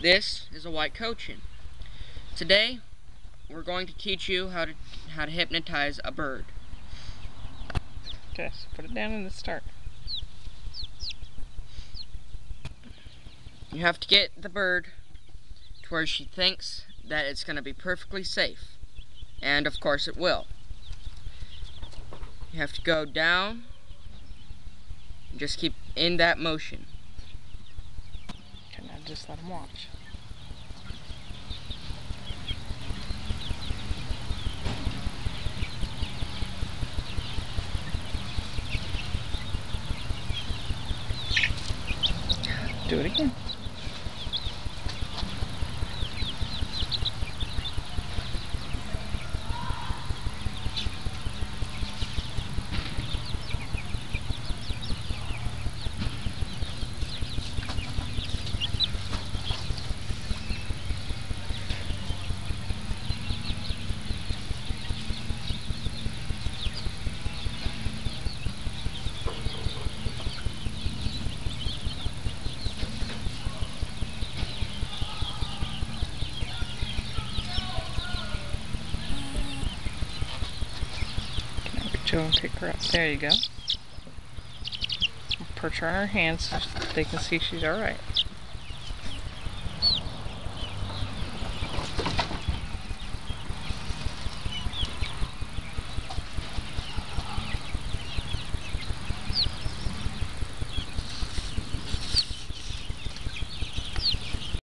This is a white cochin. Today, we're going to teach you how to how to hypnotize a bird. Okay, so put it down in the start. You have to get the bird to where she thinks that it's going to be perfectly safe. And of course it will. You have to go down and just keep in that motion. Just let him watch. Do it again. Now get Joe and pick her up. There you go. Perch her on her hands so they can see she's alright.